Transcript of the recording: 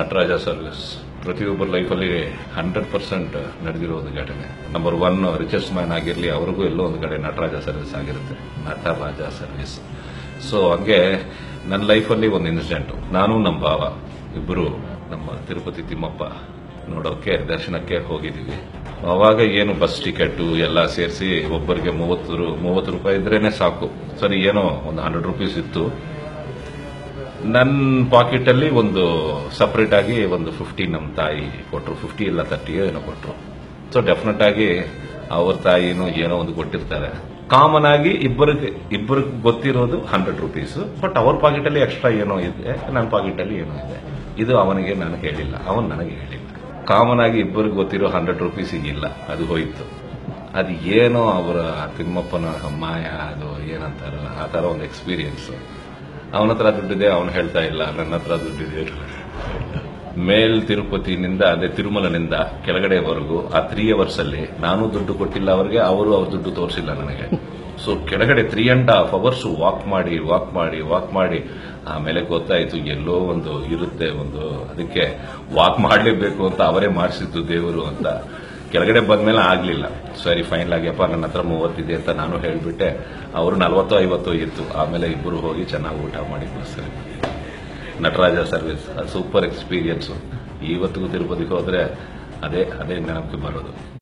Nataraja service ಪ್ರತಿಯೊಬ್ಬರ ಲೈಫಲ್ಲಿ hundred percent ನಡೆದಿರೋ ಒಂದು ಘಟನೆ. ನಂಬರ್ ಒನ್ ರಿಚೆಸ್ಟ್ ಮ್ಯಾನ್ ಆಗಿರಲಿ, ಅವ್ರಿಗೂ ಎಲ್ಲೋ ಒಂದು ಕಡೆ ನಟರಾಜ ಸರ್ವಿಸ್ ಆಗಿರುತ್ತೆ. ನಟರಾಜ ಸರ್ವಿಸ್ ಸೊ ಹಂಗೆ ನನ್ನ ಲೈಫಲ್ಲಿ ಒಂದು ಇನ್ಸಿಡೆಂಟು ನಾನು ನಮ್ಮ ಭಾವ ಇಬ್ಬರು ನಮ್ಮ ತಿರುಪತಿ ತಿಮ್ಮಪ್ಪ ನೋಡೋಕೆ, ದರ್ಶನಕ್ಕೆ ಹೋಗಿದ್ದೀವಿ. ಅವಾಗ ಏನು ಬಸ್ ಟಿಕೆಟ್ ಎಲ್ಲ ಸೇರಿಸಿ ಒಬ್ಬರಿಗೆ ಮೂವತ್ತು ಮೂವತ್ತು ರೂಪಾಯಿ ಇದ್ರೇನೆ ಸಾಕು. ಸರಿ, ಏನೋ ಒಂದು ಹಂಡ್ರೆಡ್ ರುಪೀಸ್ ಇತ್ತು. ನನ್ನ ಪಾಕೆಟಲ್ಲಿ ಒಂದು ಸಪ್ರೇಟ್ ಆಗಿ ಒಂದು ಫಿಫ್ಟಿ ನಮ್ಮ ತಾಯಿ ಕೊಟ್ಟರು ಫಿಫ್ಟಿ ಇಲ್ಲ ತರ್ಟಿ ಏನೋ ಕೊಟ್ಟರು ಸೊ ಡೆಫಿನೆಟ್ ಆಗಿ ಅವ್ರ ತಾಯಿನೂ ಏನೋ ಒಂದು ಕೊಟ್ಟಿರ್ತಾರೆ. ಕಾಮನ್ ಆಗಿ ಇಬ್ಬರಿಗೆ ಇಬ್ಬರಿಗೆ ಗೊತ್ತಿರೋದು ಹಂಡ್ರೆಡ್ ರುಪೀಸ್ ಬಟ್ ಅವ್ರ ಪಾಕೆಟಲ್ಲಿ ಎಕ್ಸ್ಟ್ರಾ ಏನೋ ಇದೆ ನನ್ನ ಪಾಕೆಟಲ್ಲಿ ಏನೋ ಇದೆ. ಇದು ಅವನಿಗೆ ನಾನು ಹೇಳಿಲ್ಲ. ಅವನು ನನಗೆ ಹೇಳಿಲ್ಲ. ಕಾಮನ್ ಆಗಿ ಇಬ್ಬರಿಗೆ ಗೊತ್ತಿರೋ ಹಂಡ್ರೆಡ್ ರುಪೀಸ್ ಇಲ್ಲ. ಅದು ಹೋಯ್ತು. ಅದು ಏನೋ ಅವರ ತಿಮ್ಮಪ್ಪನ ಮಾಯ, ಅದು ಏನಂತಾರ ಆ ಥರ ಒಂದು ಎಕ್ಸ್ಪೀರಿಯನ್ಸ್ ಅವನ ಹತ್ರ ದುಡ್ಡಿದೆ, ಅವನು ಹೇಳ್ತಾ ಇಲ್ಲ, ನನ್ನ ಹತ್ರ ದುಡ್ಡಿದೆ ಮೇಲ್ ತಿರುಪತಿನಿಂದ ಅದೇ ತಿರುಮಲನಿಂದ ಕೆಳಗಡೆವರೆಗೂ, ಆ ತ್ರೀ ಅವರ್ಸ್ ಅಲ್ಲಿ ನಾನು ದುಡ್ಡು ಕೊಟ್ಟಿಲ್ಲ ಅವರಿಗೆ, ಅವರು ಅವ್ರ ದುಡ್ಡು ತೋರಿಸಿಲ್ಲ ನನಗೆ. ಸೊ ಕೆಳಗಡೆ three and half hours walk ಮಾಡಿ ವಾಕ್ ಮಾಡಿ ವಾಕ್ ಮಾಡಿ, ಆಮೇಲೆ ಗೊತ್ತಾಯ್ತು ಎಲ್ಲೋ ಒಂದು ಇರುತ್ತೆ ಒಂದು, ಅದಕ್ಕೆ ವಾಕ್ ಮಾಡಲೇಬೇಕು ಅಂತ ಅವರೇ ಮಾಡಿಸಿದ್ದು ದೇವರು ಅಂತ. ಕೆಳಗಡೆ ಬಂದ್ಮೇಲೆ ಆಗ್ಲಿಲ್ಲ. ಸರಿ ಫೈನಲ್ ಆಗ್ಯಪ್ಪ ನನ್ನ ಹತ್ರ ಮೂವತ್ತಿದೆ ಅಂತ ನಾನು ಹೇಳಿಬಿಟ್ಟೆ. ಅವರು ನಲ್ವತ್ತೋ, ಐವತ್ತೋ ಇತ್ತು. ಆಮೇಲೆ ಇಬ್ಬರು ಹೋಗಿ ಚೆನ್ನಾಗಿ ಊಟ ಮಾಡಿ ಬಸ್ಸಲ್ಲಿ ನಟರಾಜ ಸರ್ವಿಸ್ ಸೂಪರ್ ಎಕ್ಸ್ಪೀರಿಯನ್ಸು ಇವತ್ತಿಗೂ ತಿರುಪತಿಗೆ ಹೋದರೆ ಅದೇ ಅದೇ ನೆನಪಿಗೆ ಬರೋದು.